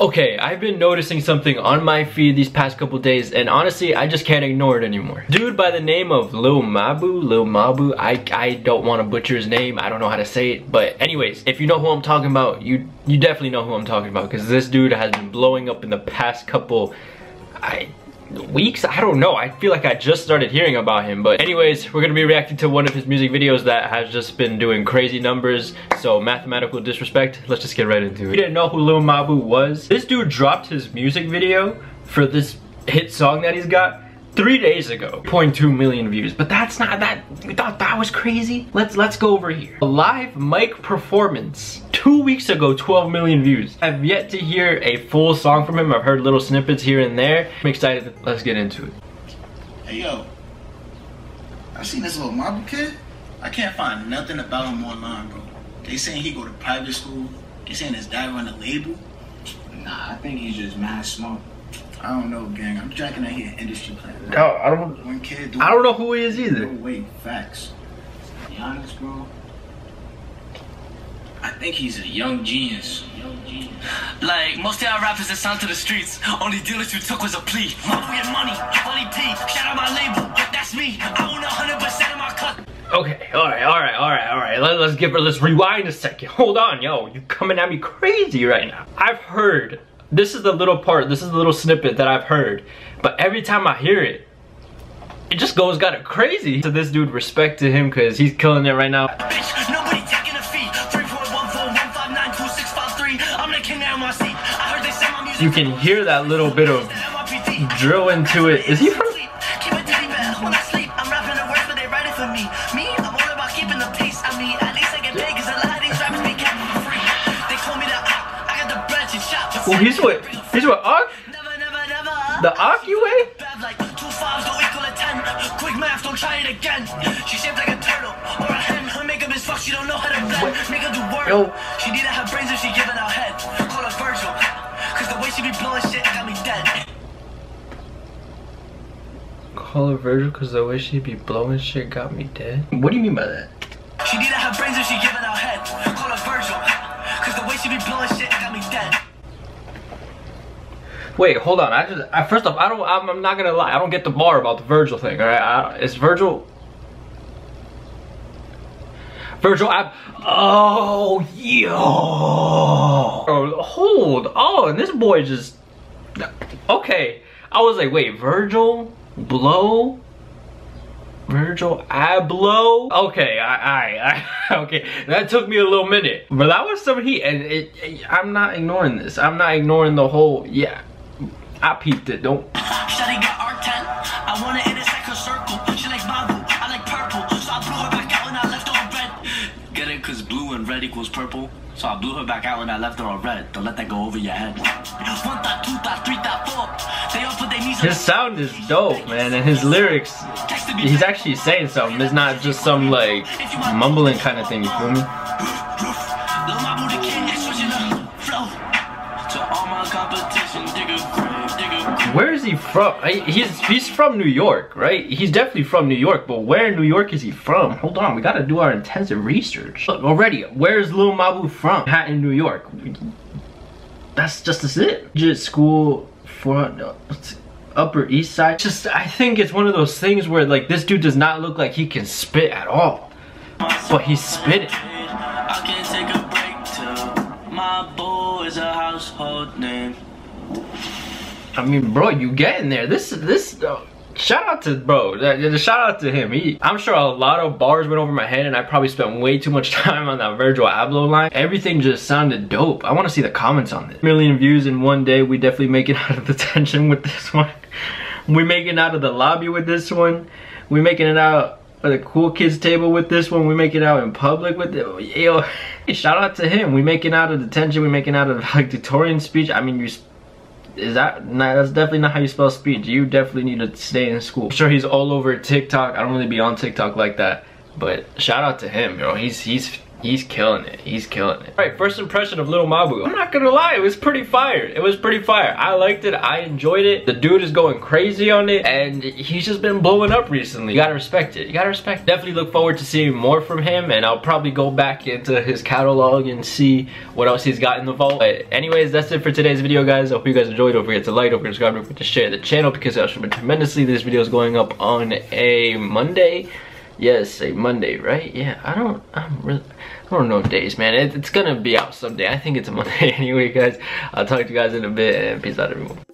Okay, I've been noticing something on my feed these past couple days and honestly, I just can't ignore it anymore. Dude by the name of Lil Mabu, Lil Mabu, I, I don't want to butcher his name, I don't know how to say it, but anyways, if you know who I'm talking about, you, you definitely know who I'm talking about because this dude has been blowing up in the past couple, I, weeks? I don't know. I feel like i just started hearing about him but anyways we're gonna be reacting to one of his music videos that has just been doing crazy numbers so mathematical disrespect let's just get right into it. You didn't know who lil mabu was this dude dropped his music video for this hit song that he's got three days ago. 0.2 million views but that's not that you thought that was crazy? Let's let's go over here. A live mic performance two weeks ago 12 million views i've yet to hear a full song from him i've heard little snippets here and there i'm excited let's get into it hey yo i seen this Lil Mabu kid i can't find nothing about him online bro they saying he go to private school they saying his dad run a label nah i think he's just mad smart I don't know, gang. I'm jacking that here industry plan. No, oh, I don't. One kid. I don't know who he is either. No, wait, facts. To be honest, bro. I think he's a young genius. Young genius. Like most of our rappers that signed to the streets, only dealers you took was a plea. Money and money, money T. Shout out my label, that's me. I own 100% of my cut. Okay, all right, all right, all right, all right. Let, us give her. Let's rewind a second. Hold on, yo. You coming at me crazy right now? I've heard this is the little part, this is the little snippet that I've heard. But every time I hear it, it just goes kind of crazy. So this dude, respect to him because he's killing it right now. You can hear that little bit of drill into it. Is he from? Well, he's what? He's what? Ark? The Ark you way? Quick math, don't try it again. She shaped like a turtle or a hen. Her makeup is fucked, she don't know how to blend. Make her do work. Yo. She need to have brains if she giving out Call her Virgil cause the way she be blowing shit got me dead? What do you mean by that? She need to have brains if she giving out head. Call her Virgil. Cause the way she be blowing shit got me dead. Wait, hold on. I just I, first off, I don't. I'm, I'm, not gonna lie. I don't get the bar about the Virgil thing. All right, is Virgil? Virgil I, Oh, yo. Oh, hold on. This boy just. Okay. I was like, wait, Virgil blow. Virgil Abloh? Okay, I, I, I, okay, that took me a little minute, but that was some heat, and it, it, I'm not ignoring this. I'm not ignoring the whole, yeah, I peeped it, don't. Red. Cause blue and red equals purple. So I blew her back out and I left her on red. Don't let that go over your head. One thought, two thought, three thought, four. They all put their knees His sound is dope, man, and his lyrics, he's actually saying something. It's not just some like mumbling kind of thing, you feel me? Where is he from? He's he's from New York, right? He's definitely from New York, but where in New York is he from? Hold on, we gotta do our intensive research. Look, already, where's Lil Mabu from? Hat in New York. That's just that's it. Just school for uh, Upper East Side. Just, I think it's one of those things where like this dude does not look like he can spit at all, but he's spitting. Household name. I mean, bro, you getting there. This, is this, uh, shout out to bro shout out to him. He i'm sure a lot of bars went over my head and i probably spent way too much time on that virgil abloh line. Everything just sounded dope. I want to see the comments on this. Million views in one day. We definitely make it out of detention with this one. We making out of the lobby with this one. We making it out of the cool kids table with this one? We make it out in public with it? Yo shout out to him. We making out of detention. We making out of like Victorian speech. I mean you is that nah, that's definitely not how you spell speech. You definitely need to stay in school. I'm sure he's all over tiktok. I don't really be on tiktok like that but shout out to him bro he's he's He's killing it. He's killing it. All right, first impression of Little Mabu. I'm not gonna lie, it was pretty fire. It was pretty fire. I liked it. I enjoyed it. The dude is going crazy on it, and he's just been blowing up recently. You gotta respect it. You gotta respect. It. Definitely look forward to seeing more from him, and I'll probably go back into his catalog and see what else he's got in the vault. But anyways, that's it for today's video, guys. I hope you guys enjoyed. Don't forget to like, don't forget to subscribe, don't forget to share the channel because it helps me tremendously. This video is going up on a Monday. Yes, a Monday, right? Yeah, I don't, I'm really, I don't know days, man. It, it's gonna be out someday. I think it's a Monday anyway, guys. I'll talk to you guys in a bit and peace out, everyone.